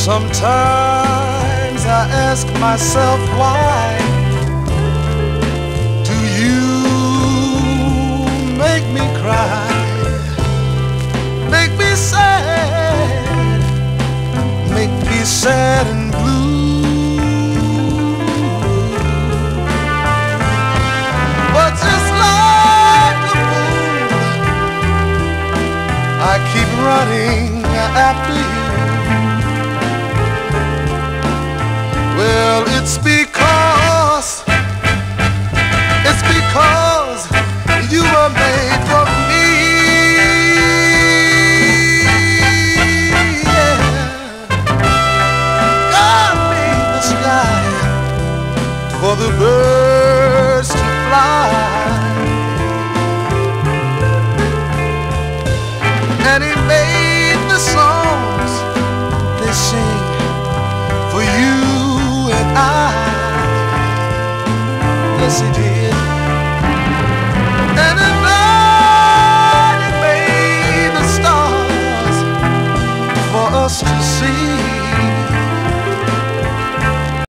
Sometimes I ask myself why do you make me cry? Make me sad, make me sad and blue. But just like a fool, I keep running after you. It's because, it's because you were made for me. Yeah. God made the sky for the birds. yes it is.